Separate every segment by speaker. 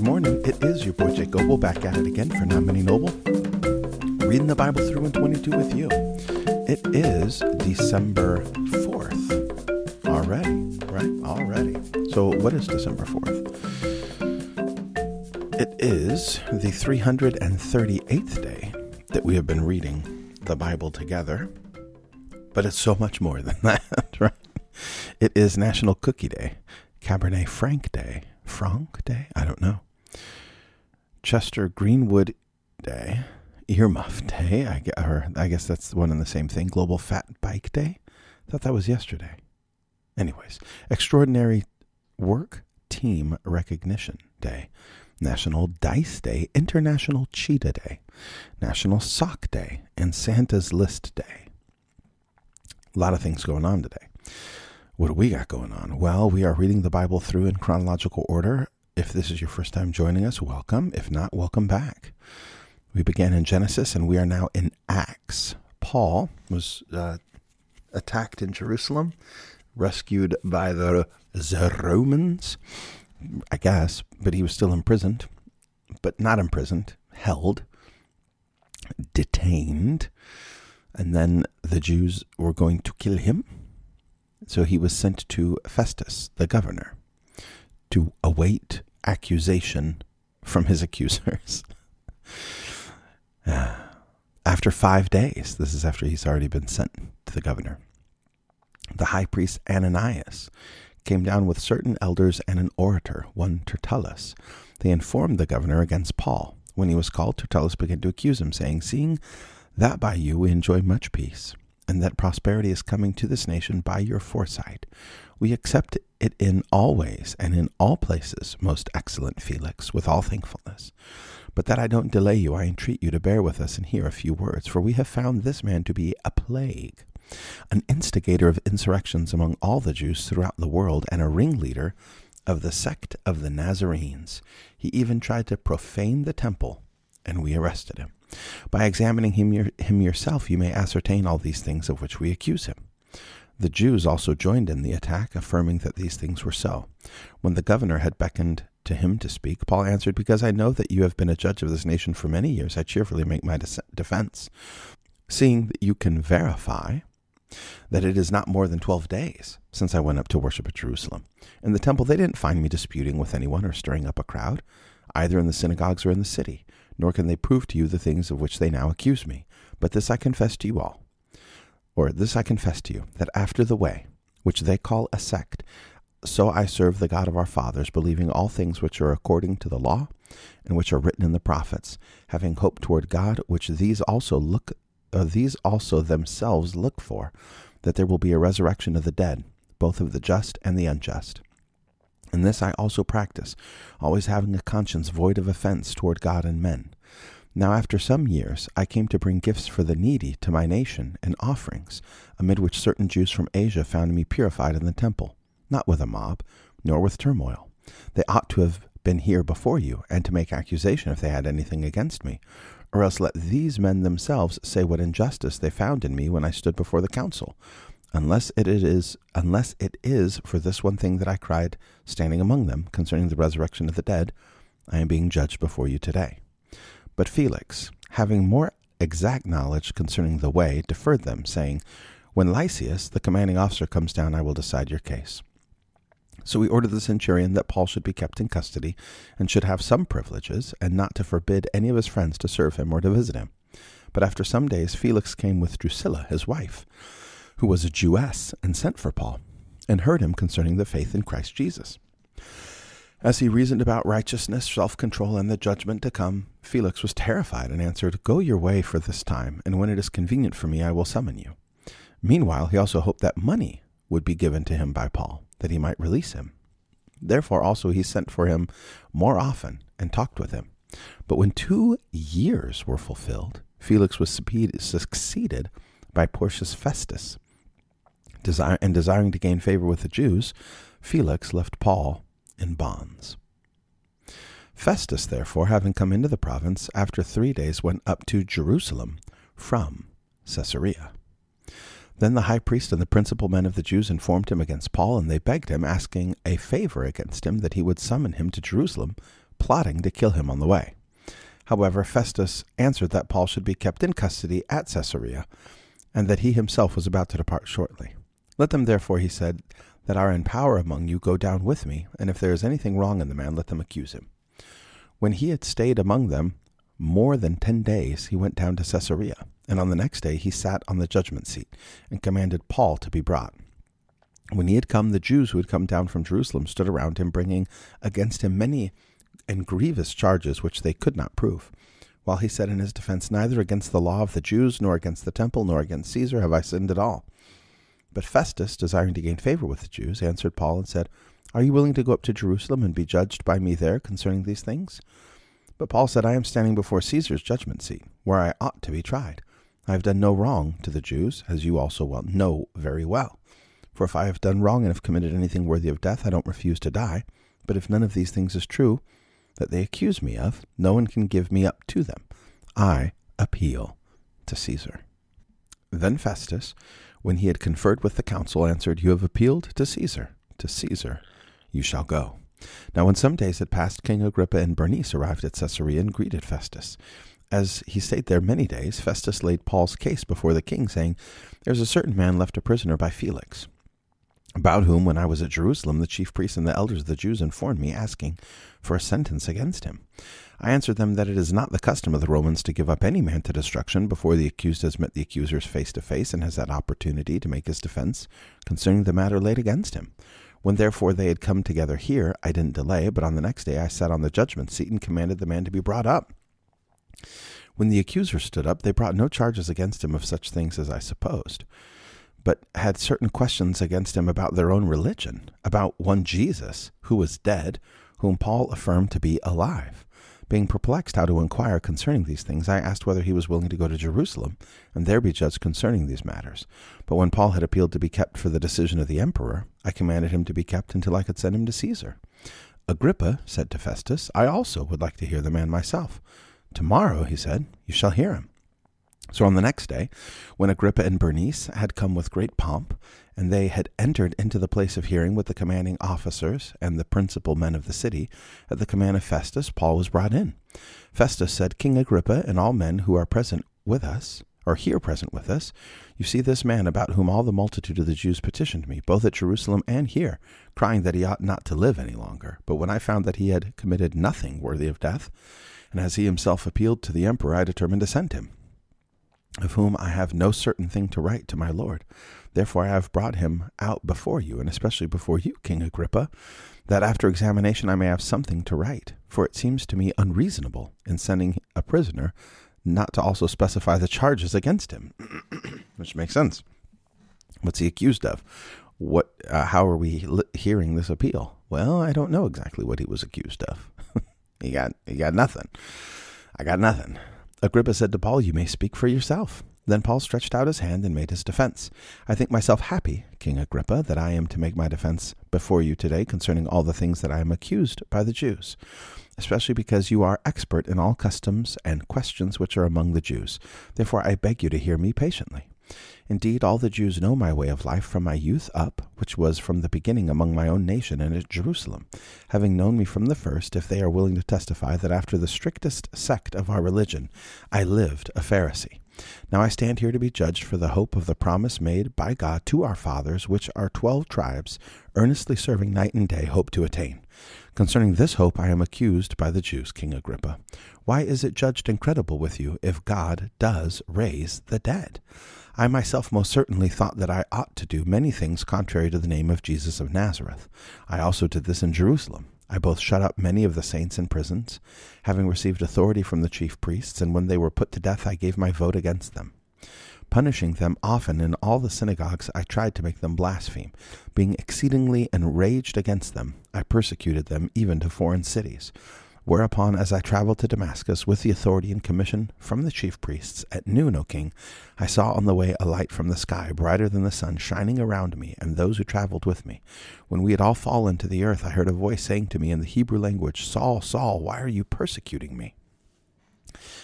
Speaker 1: Good morning. It is your boy Jake Goble back at it again for Not Many Noble. Reading the Bible through in 22 with you. It is December 4th. Already, right? Already. So, what is December 4th? It is the 338th day that we have been reading the Bible together. But it's so much more than that, right? It is National Cookie Day, Cabernet Franc Day, Franc Day? I don't know. Chester Greenwood Day, Earmuff Day, I, or I guess that's one and the same thing. Global Fat Bike Day? I thought that was yesterday. Anyways, Extraordinary Work Team Recognition Day, National Dice Day, International Cheetah Day, National Sock Day, and Santa's List Day. A lot of things going on today. What do we got going on? Well, we are reading the Bible through in chronological order. If this is your first time joining us, welcome. If not, welcome back. We began in Genesis and we are now in Acts. Paul was uh, attacked in Jerusalem, rescued by the, the Romans, I guess, but he was still imprisoned, but not imprisoned, held, detained, and then the Jews were going to kill him. So he was sent to Festus, the governor, to await accusation from his accusers. Ah. after five days, this is after he's already been sent to the governor, the high priest Ananias came down with certain elders and an orator, one Tertullus. They informed the governor against Paul. When he was called, Tertullus began to accuse him, saying, Seeing that by you we enjoy much peace, and that prosperity is coming to this nation by your foresight. We accept it in all ways and in all places, most excellent Felix, with all thankfulness. But that I don't delay you, I entreat you to bear with us and hear a few words, for we have found this man to be a plague, an instigator of insurrections among all the Jews throughout the world, and a ringleader of the sect of the Nazarenes. He even tried to profane the temple, and we arrested him. By examining him, your, him yourself, you may ascertain all these things of which we accuse him. The Jews also joined in the attack, affirming that these things were so. When the governor had beckoned to him to speak, Paul answered, Because I know that you have been a judge of this nation for many years, I cheerfully make my defense. Seeing that you can verify that it is not more than twelve days since I went up to worship at Jerusalem. In the temple, they didn't find me disputing with anyone or stirring up a crowd, either in the synagogues or in the city, nor can they prove to you the things of which they now accuse me. But this I confess to you all, or this I confess to you, that after the way, which they call a sect, so I serve the God of our fathers, believing all things which are according to the law, and which are written in the prophets, having hope toward God, which these also look, these also themselves look for, that there will be a resurrection of the dead, both of the just and the unjust. And this I also practice, always having a conscience void of offense toward God and men. Now after some years I came to bring gifts for the needy to my nation, and offerings, amid which certain Jews from Asia found me purified in the temple, not with a mob, nor with turmoil. They ought to have been here before you, and to make accusation if they had anything against me. Or else let these men themselves say what injustice they found in me when I stood before the council, unless it is unless it is for this one thing that I cried standing among them concerning the resurrection of the dead, I am being judged before you today. But Felix, having more exact knowledge concerning the way, deferred them, saying, When Lysias, the commanding officer, comes down, I will decide your case. So he ordered the centurion that Paul should be kept in custody and should have some privileges, and not to forbid any of his friends to serve him or to visit him. But after some days, Felix came with Drusilla, his wife, who was a Jewess, and sent for Paul, and heard him concerning the faith in Christ Jesus. As he reasoned about righteousness, self control, and the judgment to come, Felix was terrified and answered, Go your way for this time, and when it is convenient for me, I will summon you. Meanwhile, he also hoped that money would be given to him by Paul, that he might release him. Therefore, also, he sent for him more often and talked with him. But when two years were fulfilled, Felix was succeeded by Porcius Festus. Desire- and desiring to gain favor with the Jews, Felix left Paul in bonds. Festus, therefore, having come into the province, after three days went up to Jerusalem from Caesarea. Then the high priest and the principal men of the Jews informed him against Paul, and they begged him, asking a favor against him, that he would summon him to Jerusalem plotting to kill him on the way. However, Festus answered that Paul should be kept in custody at Caesarea, and that he himself was about to depart shortly. Let them therefore, he said, that are in power among you go down with me, and if there is anything wrong in the man, let them accuse him. When he had stayed among them more than ten days, he went down to Caesarea, and on the next day he sat on the judgment seat, and commanded Paul to be brought. When he had come, the Jews who had come down from Jerusalem stood around him, bringing against him many and grievous charges which they could not prove. While he said in his defense, Neither against the law of the Jews, nor against the temple, nor against Caesar have I sinned at all. But Festus, desiring to gain favor with the Jews, answered Paul and said, Are you willing to go up to Jerusalem and be judged by me there concerning these things? But Paul said, I am standing before Caesar's judgment seat, where I ought to be tried. I have done no wrong to the Jews, as you also well know very well. For if I have done wrong and have committed anything worthy of death, I don't refuse to die. But if none of these things is true that they accuse me of, no one can give me up to them. I appeal to Caesar. Then Festus, when he had conferred with the council, answered, You have appealed to Caesar. To Caesar you shall go. Now, when some days had passed, King Agrippa and Bernice arrived at Caesarea and greeted Festus. As he stayed there many days, Festus laid Paul's case before the king, saying, There is a certain man left a prisoner by Felix, about whom, when I was at Jerusalem, the chief priests and the elders of the Jews informed me, asking for a sentence against him. I answered them that it is not the custom of the Romans to give up any man to destruction before the accused has met the accusers face to face and has had opportunity to make his defense concerning the matter laid against him. When therefore they had come together here, I didn't delay, but on the next day I sat on the judgment seat and commanded the man to be brought up. When the accusers stood up, they brought no charges against him of such things as I supposed, but had certain questions against him about their own religion, about one Jesus, who was dead, whom Paul affirmed to be alive. Being perplexed how to inquire concerning these things, I asked whether he was willing to go to Jerusalem and there be judged concerning these matters. But when Paul had appealed to be kept for the decision of the emperor, I commanded him to be kept until I could send him to Caesar. Agrippa said to Festus, I also would like to hear the man myself. Tomorrow, he said, you shall hear him. So on the next day, when Agrippa and Bernice had come with great pomp, and they had entered into the place of hearing with the commanding officers and the principal men of the city, at the command of Festus, Paul was brought in. Festus said, King Agrippa and all men who are present with us, or here present with us, you see this man about whom all the multitude of the Jews petitioned me, both at Jerusalem and here, crying that he ought not to live any longer. But when I found that he had committed nothing worthy of death, and as he himself appealed to the emperor, I determined to send him of whom I have no certain thing to write to my Lord. Therefore I have brought him out before you, and especially before you, King Agrippa, that after examination I may have something to write. For it seems to me unreasonable in sending a prisoner not to also specify the charges against him, which makes sense. What's he accused of? What? Uh, how are we hearing this appeal? Well, I don't know exactly what he was accused of. he got he got nothing. I got nothing. Agrippa said to Paul, You may speak for yourself. Then Paul stretched out his hand and made his defense. I think myself happy, King Agrippa, that I am to make my defense before you today concerning all the things that I am accused by the Jews, especially because you are expert in all customs and questions which are among the Jews. Therefore I beg you to hear me patiently. Indeed, all the Jews know my way of life from my youth up, which was from the beginning among my own nation and at Jerusalem, having known me from the first, if they are willing to testify that after the strictest sect of our religion I lived a Pharisee. Now I stand here to be judged for the hope of the promise made by God to our fathers, which our twelve tribes, earnestly serving night and day, hope to attain. Concerning this hope I am accused by the Jews, King Agrippa. Why is it judged incredible with you if God does raise the dead? I myself most certainly thought that I ought to do many things contrary to the name of Jesus of Nazareth. I also did this in Jerusalem. I both shut up many of the saints in prisons, having received authority from the chief priests, and when they were put to death, I gave my vote against them. Punishing them often in all the synagogues, I tried to make them blaspheme. Being exceedingly enraged against them, I persecuted them even to foreign cities. Whereupon, as I traveled to Damascus with the authority and commission from the chief priests, at noon, O king, I saw on the way a light from the sky, brighter than the sun, shining around me and those who traveled with me. When we had all fallen to the earth, I heard a voice saying to me in the Hebrew language, Saul, Saul, why are you persecuting me?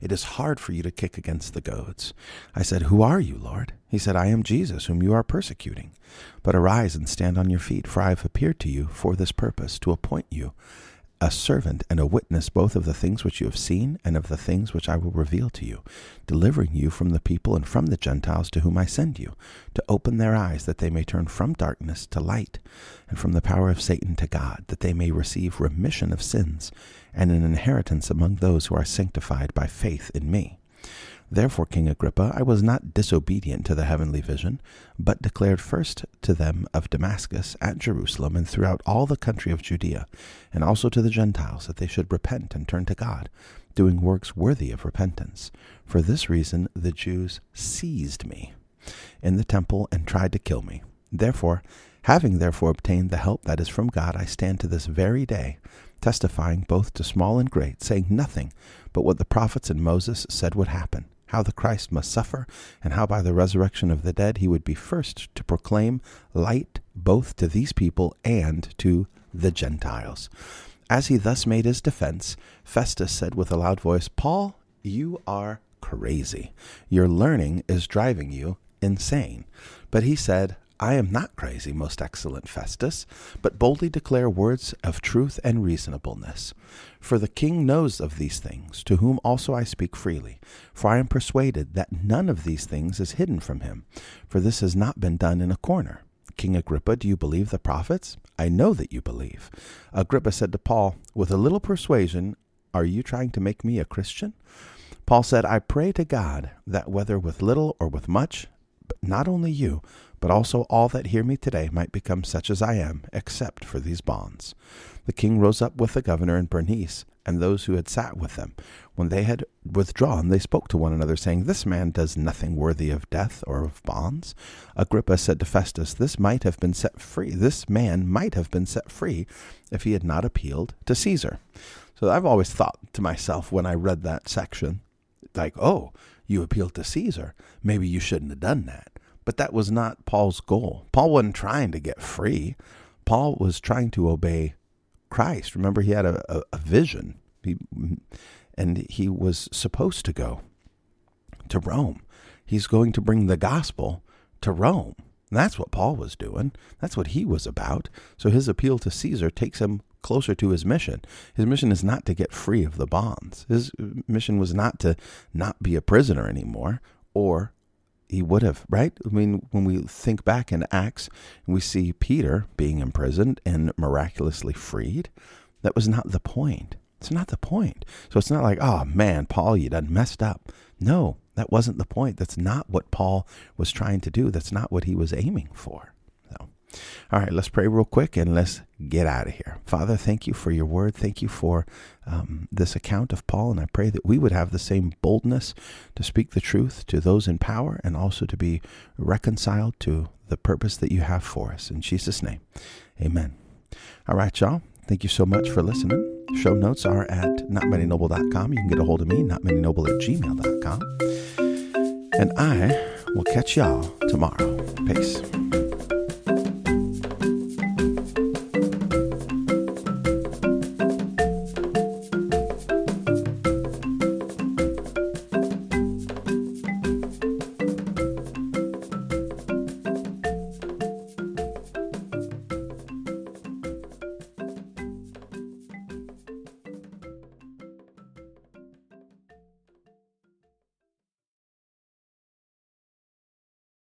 Speaker 1: It is hard for you to kick against the goads. I said, Who are you, Lord? He said, I am Jesus, whom you are persecuting. But arise and stand on your feet, for I have appeared to you for this purpose, to appoint you a servant and a witness both of the things which you have seen and of the things which I will reveal to you, delivering you from the people and from the Gentiles to whom I send you, to open their eyes that they may turn from darkness to light, and from the power of Satan to God, that they may receive remission of sins and an inheritance among those who are sanctified by faith in me. Therefore, King Agrippa, I was not disobedient to the heavenly vision, but declared first to them of Damascus, at Jerusalem, and throughout all the country of Judea, and also to the Gentiles, that they should repent and turn to God, doing works worthy of repentance. For this reason the Jews seized me in the temple and tried to kill me. Therefore, having therefore obtained the help that is from God, I stand to this very day, testifying both to small and great, saying nothing but what the prophets and Moses said would happen how the Christ must suffer, and how by the resurrection of the dead he would be first to proclaim light both to these people and to the Gentiles. As he thus made his defense, Festus said with a loud voice, Paul, you are crazy. Your learning is driving you insane. But he said, I am not crazy, most excellent Festus, but boldly declare words of truth and reasonableness. For the king knows of these things, to whom also I speak freely. For I am persuaded that none of these things is hidden from him, for this has not been done in a corner. King Agrippa, do you believe the prophets? I know that you believe. Agrippa said to Paul, With a little persuasion, are you trying to make me a Christian? Paul said, I pray to God that whether with little or with much, but not only you, but also all that hear me today might become such as I am, except for these bonds. The king rose up with the governor and Bernice, and those who had sat with them. When they had withdrawn, they spoke to one another, saying, This man does nothing worthy of death or of bonds. Agrippa said to Festus, This might have been set free. This man might have been set free if he had not appealed to Caesar. So I've always thought to myself when I read that section, like, oh, you appealed to Caesar. Maybe you shouldn't have done that. But that was not Paul's goal. Paul wasn't trying to get free. Paul was trying to obey Christ. Remember, he had a, a, a vision, he, and he was supposed to go to Rome. He's going to bring the gospel to Rome. And that's what Paul was doing. That's what he was about. So his appeal to Caesar takes him closer to his mission. His mission is not to get free of the bonds. His mission was not to not be a prisoner anymore or he would have, right? I mean, when we think back in Acts we see Peter being imprisoned and miraculously freed, that was not the point. It's not the point. So it's not like, oh man, Paul, you done messed up. No, that wasn't the point. That's not what Paul was trying to do. That's not what he was aiming for. All right, let's pray real quick and let's get out of here. Father, thank you for your word. Thank you for um, this account of Paul. And I pray that we would have the same boldness to speak the truth to those in power and also to be reconciled to the purpose that you have for us. In Jesus' name, amen. All right, y'all. Thank you so much for listening. Show notes are at notmanynoble.com. You can get a hold of me, notmanynoble at gmail.com. And I will catch y'all tomorrow. Peace.